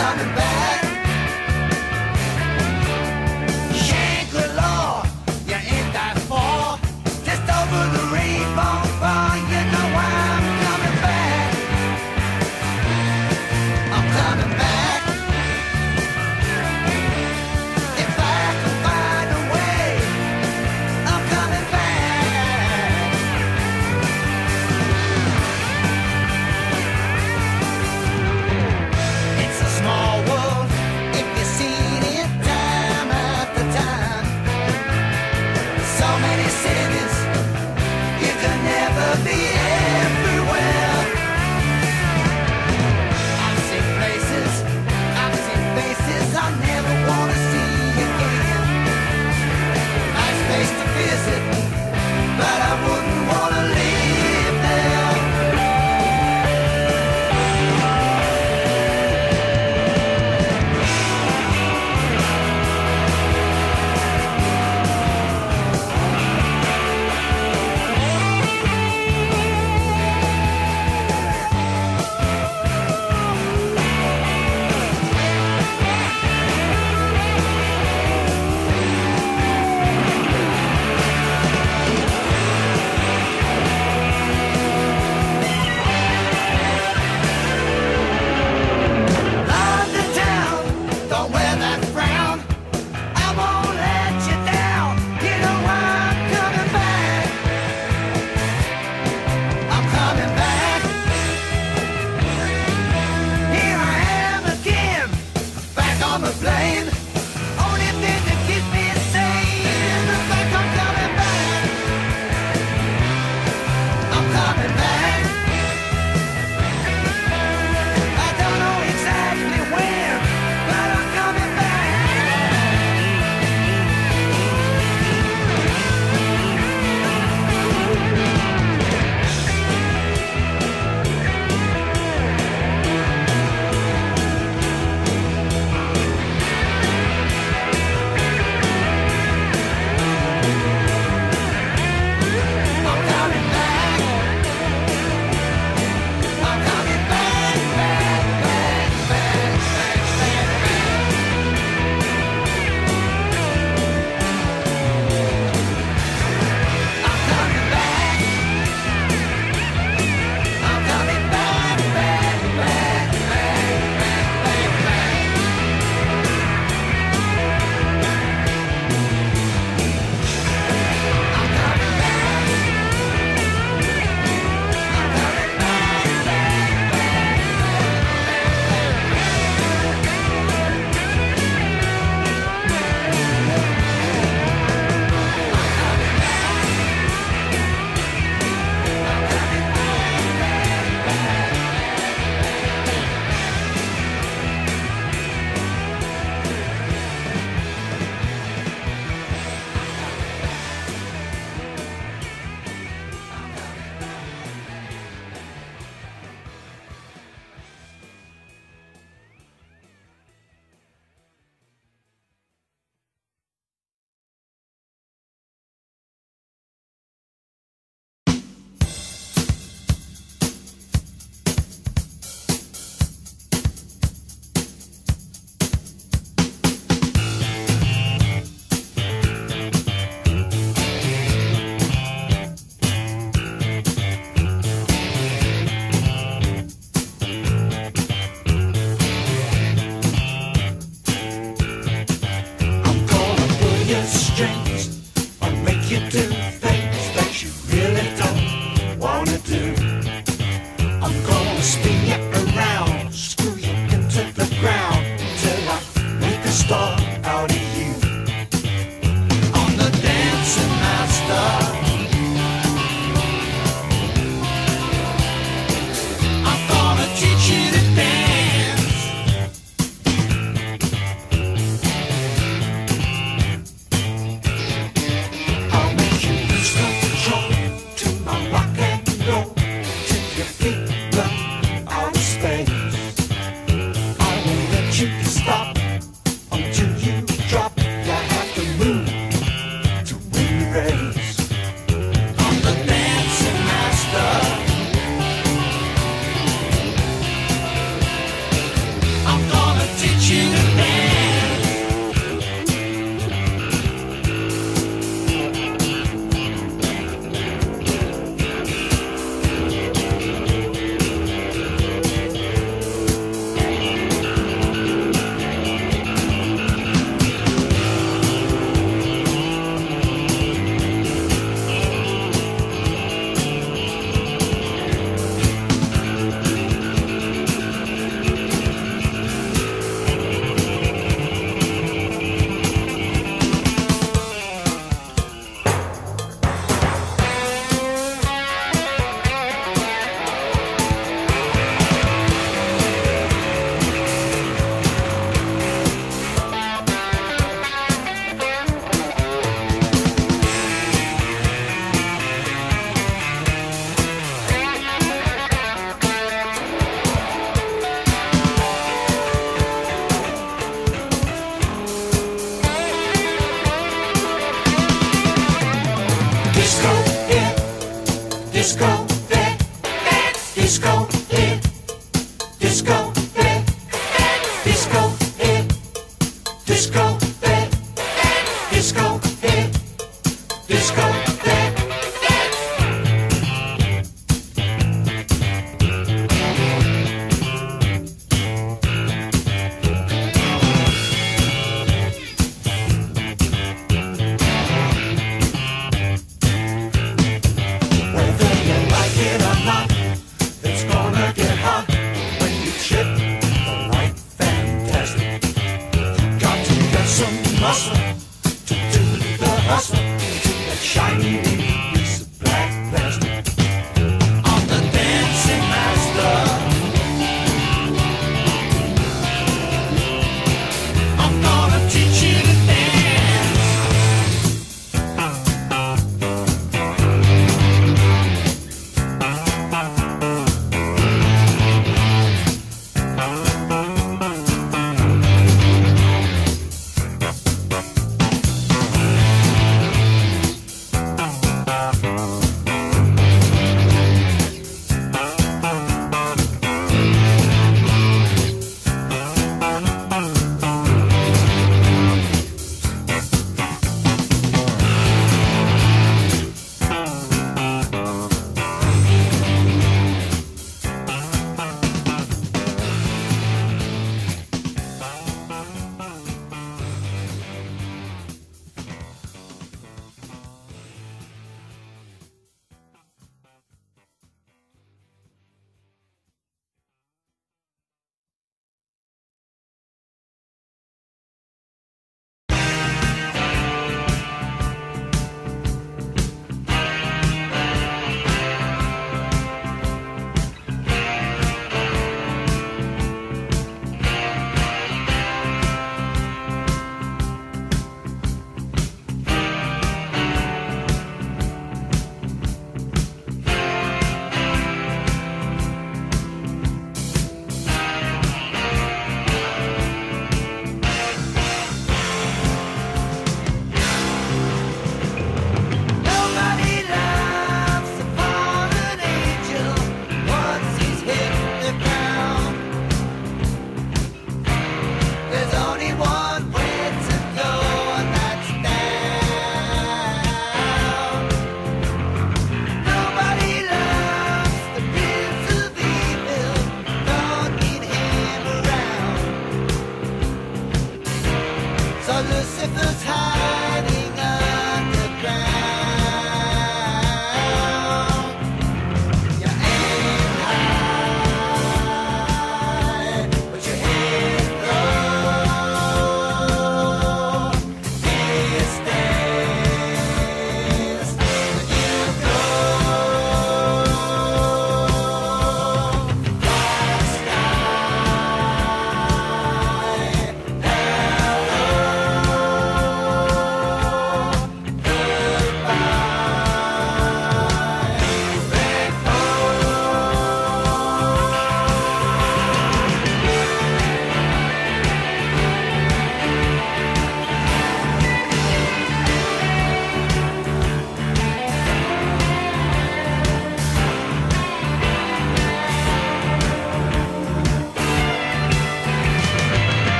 coming back.